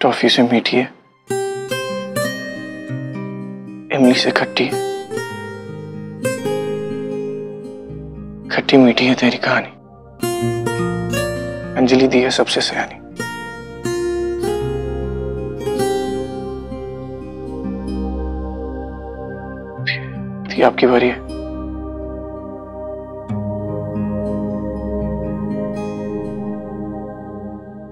Toffee से मीठी है। इमली से खट्टी है। खट्टी मीठी है तेरी कहानी। अंजलि दी है सबसे सयानी। आपकी बारी है।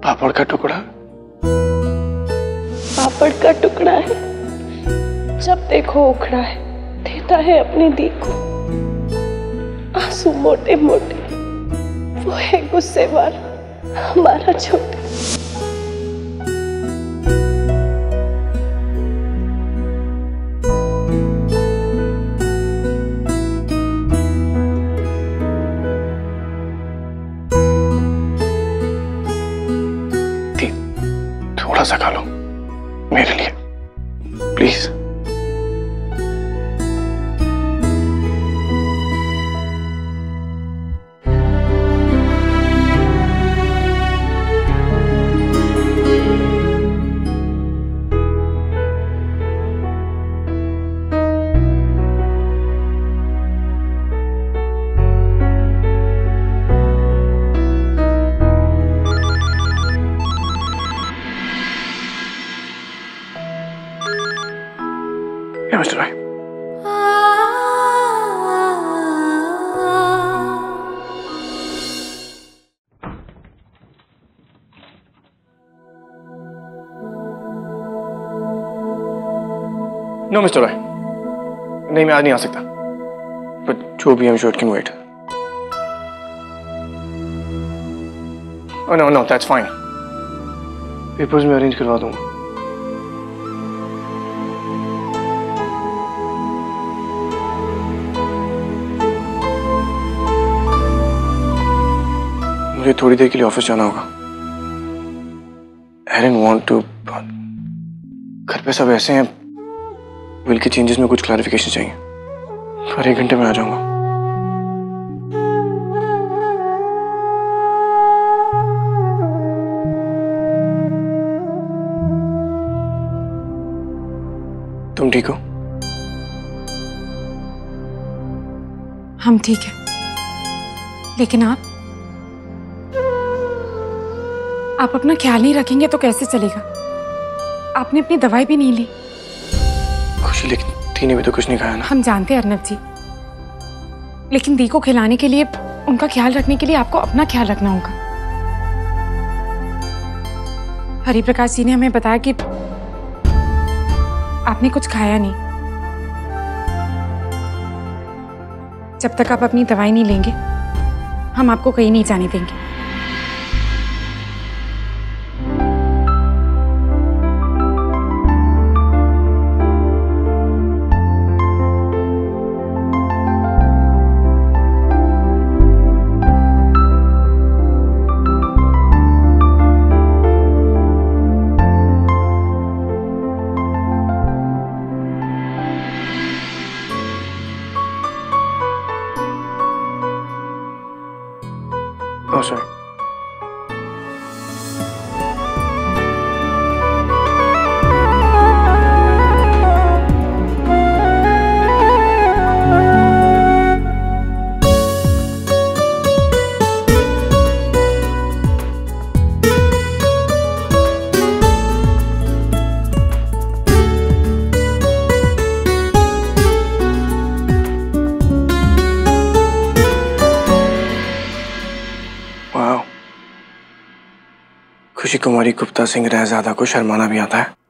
पापड़ का टुकड़ा। का टुकड़ा है। जब देखो उखड़ा है, देता है अपनी दी को आँसू मोटे मोटे वो है गुस्से वाला हमारा छोटा। थोड़ा सा खा लो। मेरे लिए। प्लीज़। नो मिस्टर रॉय नहीं, मैं आज नहीं आ सकता। बट जो भी am sure can wait no no that's fine papers में अरेंज करवा दूँगा। मुझे थोड़ी देर के लिए ऑफ़िस जाना होगा। आई डेंट वांट टू घर पे सब ऐसे हैं। विल के चेंजेस में कुछ क्लैरिफिकेशन चाहिए। हर एक घंटे में आ जाऊँगा। तुम ठीक हो? हम ठीक है। लेकिन आप? आप अपना ख्याल नहीं रखेंगे तो कैसे चलेगा? आपने अपनी दवाई भी नहीं ली। खुशी लेकिन थी ने भी तो कुछ नहीं खाया ना। हम जानते हैं अर्नब जी। लेकिन दी को खिलाने के लिए, उनका ख्याल रखने के लिए आपको अपना ख्याल रखना होगा। हरि प्रकाश जी ने हमें बताया कि आपने कुछ खाया नहीं। जब तक आप अपनी दवाई नहीं लेंगे, हम आपको कहीं नहीं जाने देंगे। Oh, sorry. खुशी कुमारी गुप्ता सिंह रहजादा को शर्माना भी आता है।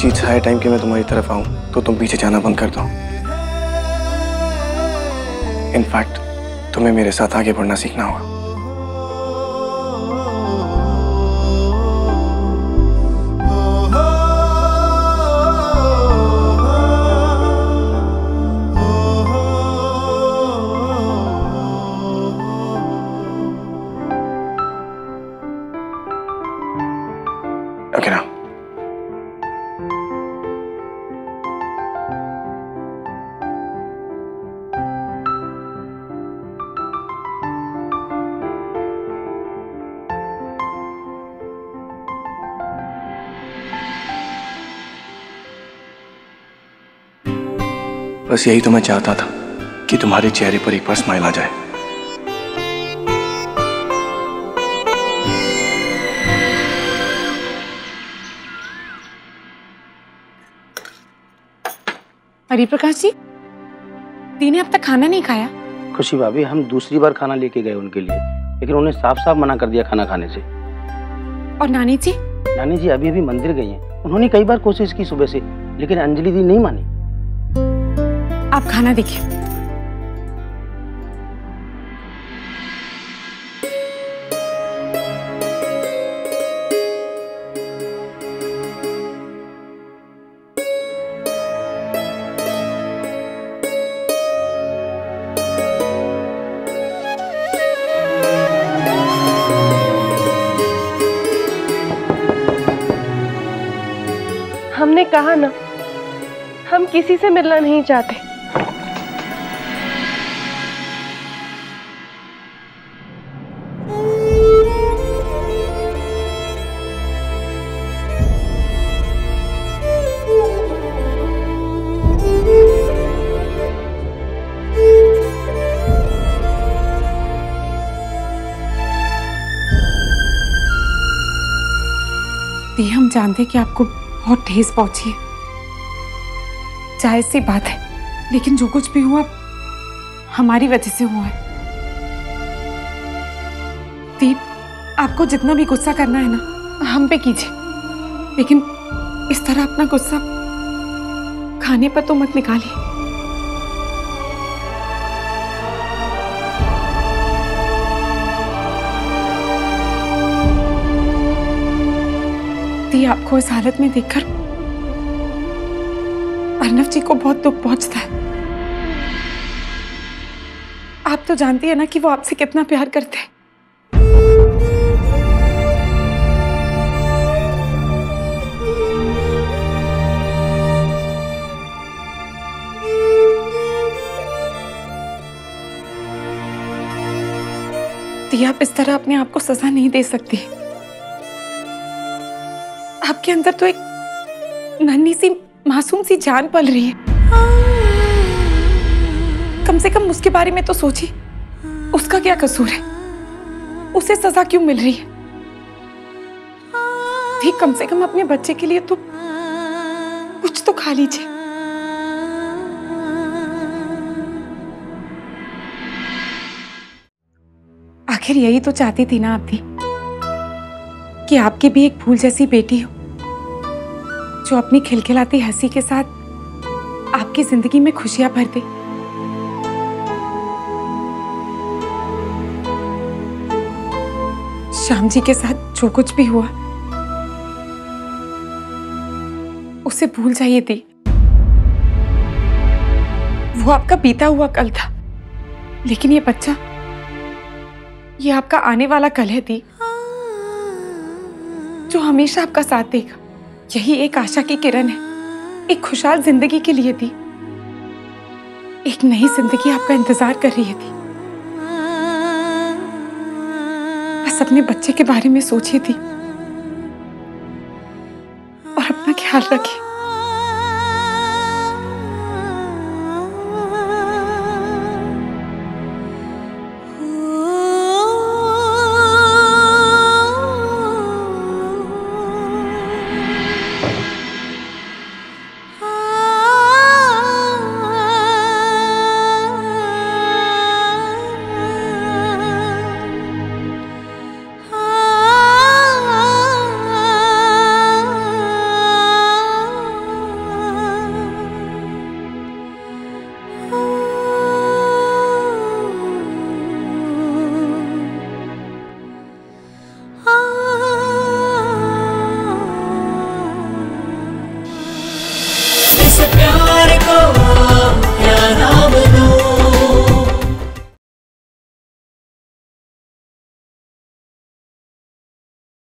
हाई टाइम कि मैं तुम्हारी तरफ़ आऊँ तो तुम पीछे जाना बंद कर दो। इनफैक्ट तुम्हें मेरे साथ आगे बढ़ना सीखना होगा। बस यही तो मैं चाहता था कि तुम्हारे चेहरे पर एक बार स्माइल आ जाए। हरिप्रकाश जी दी ने अब तक खाना नहीं खाया? खुशी भाभी हम दूसरी बार खाना लेके गए उनके लिए लेकिन उन्हें साफ़ साफ़ मना कर दिया खाना खाने से। और नानी जी? नानी जी अभी अभी मंदिर गई हैं। उन्होंने कई बार कोशिश की सुबह से लेकिन अंजलि दी नहीं मानी। आप खाना देखिए हमने कहा ना हम किसी से मिलना नहीं चाहते। दी हम जानते हैं कि आपको बहुत ठेस पहुँची है। जायज़ सी बात है, लेकिन जो कुछ भी हुआ हमारी वजह से हुआ है। दीप, आपको जितना भी गुस्सा करना है ना, हम पे कीजिए। लेकिन इस तरह अपना गुस्सा खाने पर तो मत निकालिए। दी आपको इस हालत में देखकर? अर्नव जी को बहुत दुख पहुँचता है। आप तो जानती है ना कि वो आपसे कितना प्यार करते हैं। आप इस तरह अपने आप को सजा नहीं दे सकती। आपके अंदर तो एक नन्ही सी, मासूम सी जान पल रही है। कम से कम उसके बारे में तो सोचिए। उसका क्या कसूर है? उसे सजा क्यों मिल रही है? ठीक, कम से कम अपने बच्चे के लिए तो कुछ तो खा लीजिए। आखिर यही तो चाहती थी ना आप भी कि आपकी भी एक फूल जैसी बेटी हो, जो अपनी खिलखिलाती हँसी के साथ आपकी ज़िंदगी में खुशियाँ भर दे। श्याम जी के साथ जो कुछ भी हुआ, उसे भूल जाइए दी। वो आपका बीता हुआ कल था, लेकिन ये बच्चा, ये आपका आने वाला कल है दी। जो हमेशा आपका साथ देगा। यही एक आशा की किरण है। एक खुशहाल ज़िंदगी के लिए थी एक नई ज़िंदगी आपका इंतज़ार कर रही थी। बस अपने बच्चे के बारे में सोची थी। और अपना ख्याल रखिए।